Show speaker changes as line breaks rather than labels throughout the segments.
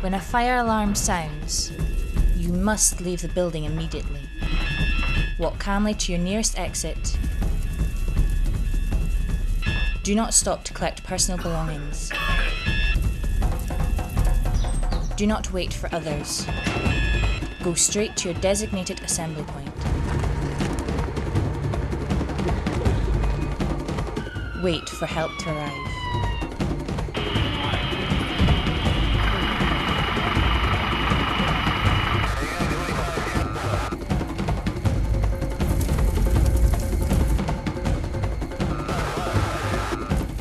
When a fire alarm sounds, you must leave the building immediately. Walk calmly to your nearest exit. Do not stop to collect personal belongings. Do not wait for others. Go straight to your designated assembly point. Wait for help to arrive.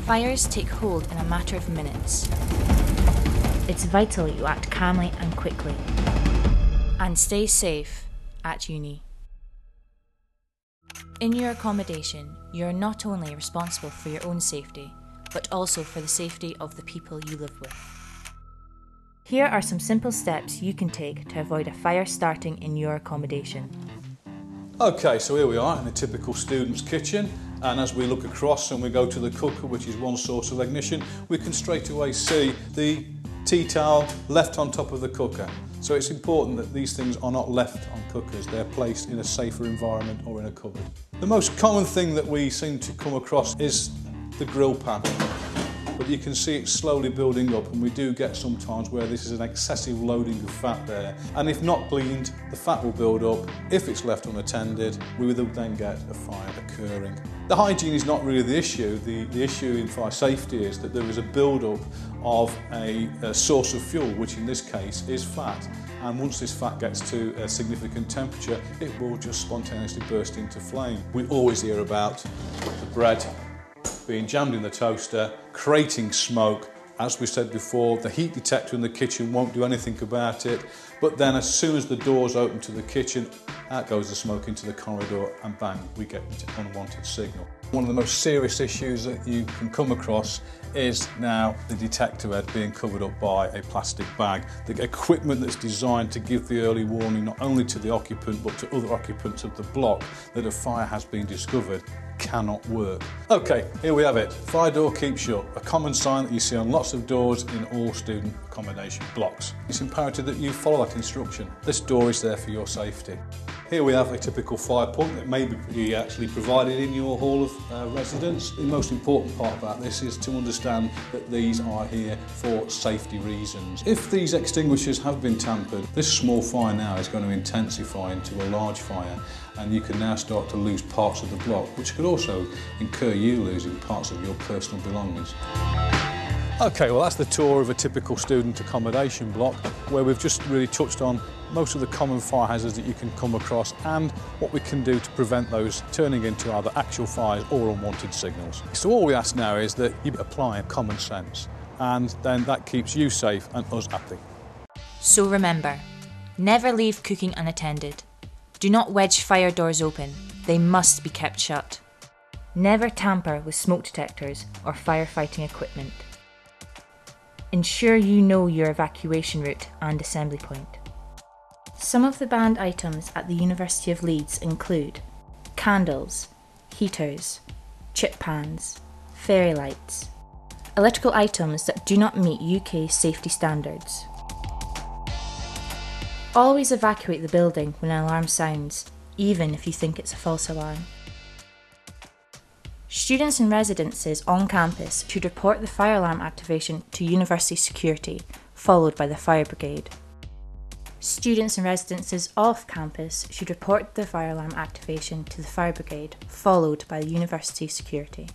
Fires take hold in a matter of minutes. It's vital you act calmly and quickly. And stay safe at uni. In your accommodation, you are not only responsible for your own safety, but also for the safety of the people you live with. Here are some simple steps you can take to avoid a fire starting in your accommodation.
Okay, so here we are in a typical student's kitchen and as we look across and we go to the cooker which is one source of ignition we can straight away see the tea towel left on top of the cooker. So it's important that these things are not left on cookers, they're placed in a safer environment or in a cupboard. The most common thing that we seem to come across is the grill pan. But you can see it's slowly building up and we do get sometimes where this is an excessive loading of fat there. And if not cleaned, the fat will build up. If it's left unattended, we will then get a fire occurring. The hygiene is not really the issue. The, the issue in fire safety is that there is a build-up of a, a source of fuel, which in this case is fat. And once this fat gets to a significant temperature, it will just spontaneously burst into flame. We always hear about the bread being jammed in the toaster, creating smoke. As we said before, the heat detector in the kitchen won't do anything about it. But then as soon as the doors open to the kitchen, out goes the smoke into the corridor and bang, we get an unwanted signal. One of the most serious issues that you can come across is now the detector head being covered up by a plastic bag. The equipment that's designed to give the early warning not only to the occupant but to other occupants of the block that a fire has been discovered cannot work. Okay, here we have it. Fire door keep shut, a common sign that you see on lots of doors in all student accommodation blocks. It's imperative that you follow that instruction. This door is there for your safety. Here we have a typical fire point that may be actually provided in your hall of uh, residence. The most important part about this is to understand that these are here for safety reasons. If these extinguishers have been tampered, this small fire now is going to intensify into a large fire and you can now start to lose parts of the block, which could also incur you losing parts of your personal belongings. Okay, well that's the tour of a typical student accommodation block where we've just really touched on most of the common fire hazards that you can come across and what we can do to prevent those turning into either actual fires or unwanted signals. So all we ask now is that you apply common sense and then that keeps you safe and us happy.
So remember, never leave cooking unattended. Do not wedge fire doors open, they must be kept shut. Never tamper with smoke detectors or firefighting equipment. Ensure you know your evacuation route and assembly point. Some of the banned items at the University of Leeds include candles, heaters, chip pans, fairy lights, electrical items that do not meet UK safety standards. Always evacuate the building when an alarm sounds, even if you think it's a false alarm. Students and residences on campus should report the fire alarm activation to university security, followed by the fire brigade. Students and residences off campus should report the fire alarm activation to the fire brigade, followed by university security.